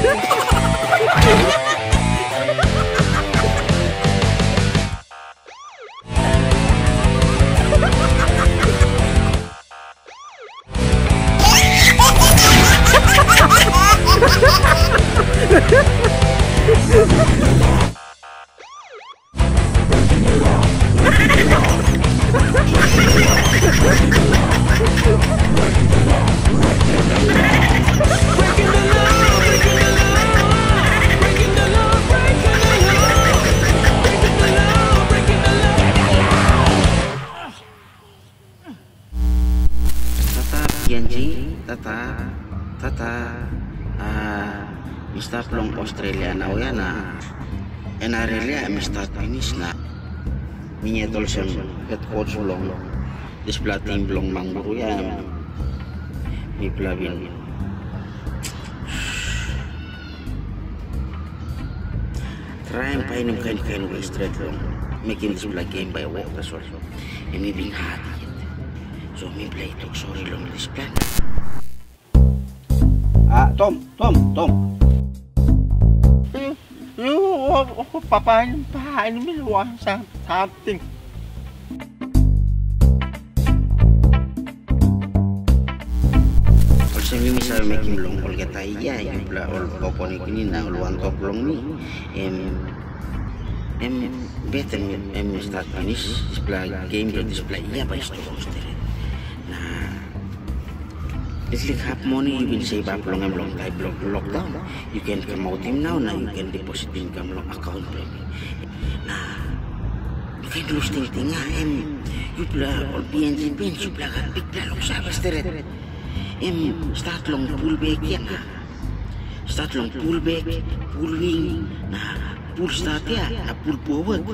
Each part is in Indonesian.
Ha ha ha! Mr. Tlong Australia na uya na eh, enarelya eh, Mr. Tinis na. Minya Tolson Get Coach Long Displating Blong Mangguru ya. May plugin Try and find him kind kind way straight long Making this black game by way of the source And hindi hati So may play talk sorry long this plan Ah, Tom, Tom, Tom. Ako papain pahain mi luwang sa something. Also me misa making long all kata iya yung pla all popon kini na all one top long ni. Em em better em start finish display game to display iya pa isto. Na This like half money you can save up long and long time block lockdown. You can come out him now now you can deposit income long account plan. Nah, you can lose ting ting ah em. You pla all PNG pin you pla big pla long sabas teret. Em start long pull back yan ah. Start long pull back, pull wing, na pull start ya, na forward.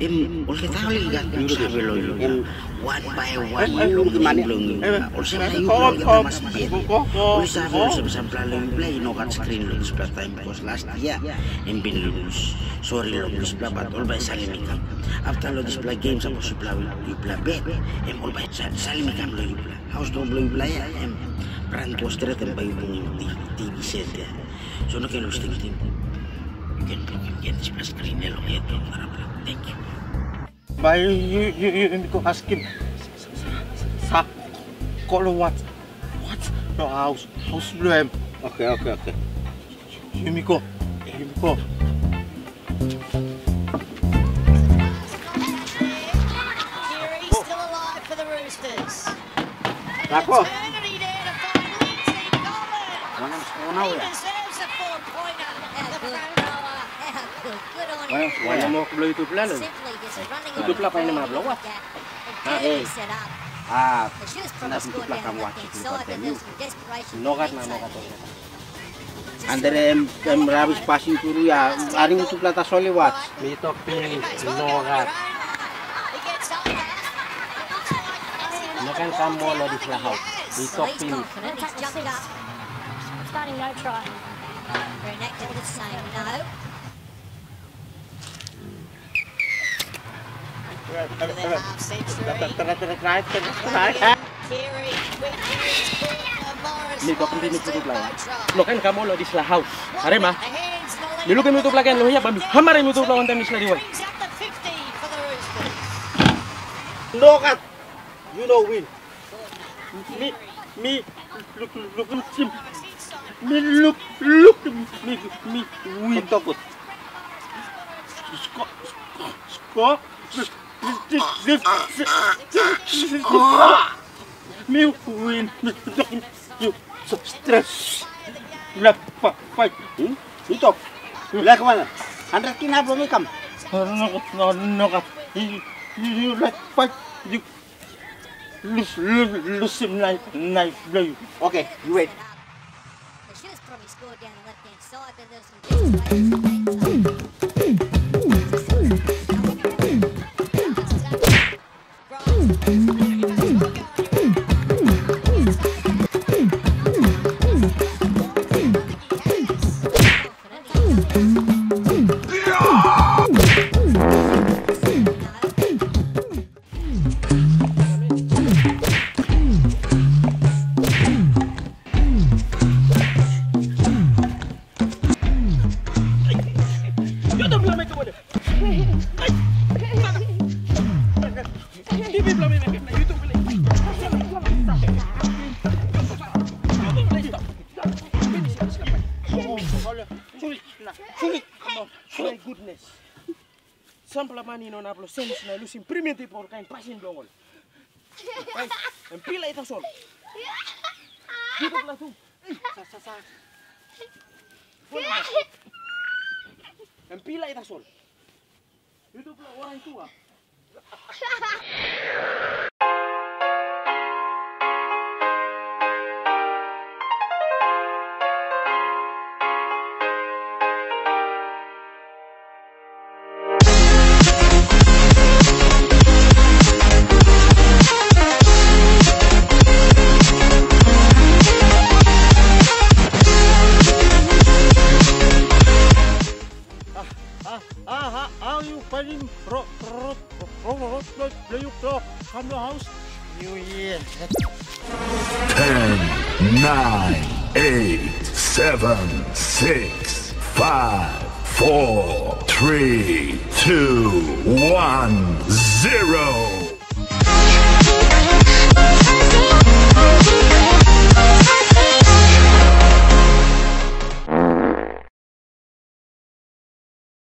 Em lagi gat yung sabi lo yung one by one all sa eh, yung kok- kita kok- mas biet. kok- kok- All sa kok- sa sa plano yung play no screen lo display time because last year em bin lulus. Sorry lo display but all by salimikam. After lo display game sa posupla yung play bet. Em all by salimikam lo play. House do lo play em. Brand ko straight em by yung TV set ya. So no kaya lo sting can you can get. Thank you. By you you you need to. Sa call what? What? No house house problem. Okay okay okay. Yumiko Yumiko. Ako. Eternity Day to finally take just running Tutup lah kayo ng mga blowa. Ah, eh. Ah, lah down kamu the watch left-hand it side, but with there's some desperation. Nogat na nogat to. Andere em em rabis passing turu ya. Ari mo tu plata soli watch. Mito Pini, Nogat. Makan kamu lo di. He's jumped up. Starting no try. Reenacted the same. No. to the half century. Tara tara tara tara. Keary, with Keary's corner, Morris Mito pin Morris dito to play. try. Lo kan kamu lo di flahaw. Are ma. The hands not letting Nilukan mo tu plakan lo ya bambi. Hamare mo tu plakan tamis na diway. Brings up the 50 for the Roosters. Nogat. You know win. Me me look look sim. Me look look me me win toput. Sko sko Me win. You stress. Black fight. Hmm? Itu. Black mana? Anda kina belum ikam? No no no. You you like fight. You lose, lose, lose him knife, knife you. Okay, you wait. Should have probably scored down the left-hand side, but there's some My goodness. Sample mani non hablo sense na lusin primitive por kain pasin dongol. Ay, en pila ita sol. Dito pala tu. Sa sa sa. En pila ita sol. Dito pala orang tua. 2 from the house. New Year. 10, 9, 8, 7, 6, 5, 4, 3, 2, 1, 0.